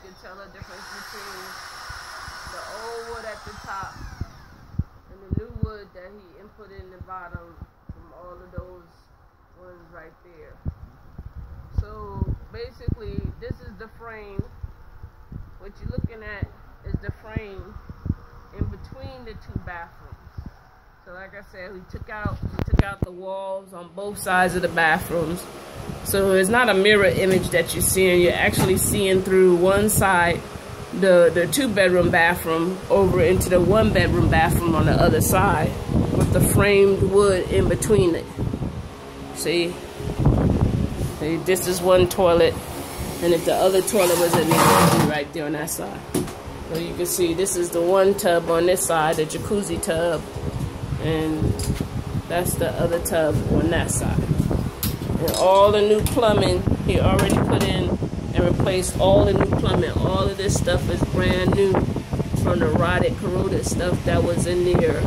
can tell the difference between the old wood at the top and the new wood that he input in the bottom from all of those ones right there. So basically this is the frame. What you're looking at is the frame in between the two bathrooms. So like I said, we took out we took out the walls on both sides of the bathrooms. So it's not a mirror image that you're seeing. You're actually seeing through one side, the, the two bedroom bathroom over into the one bedroom bathroom on the other side with the framed wood in between it. See? See, this is one toilet and if the other toilet was in there, right there on that side. So you can see this is the one tub on this side, the jacuzzi tub and that's the other tub on that side. And all the new plumbing he already put in and replaced all the new plumbing. All of this stuff is brand new from the rotted, corroded stuff that was in there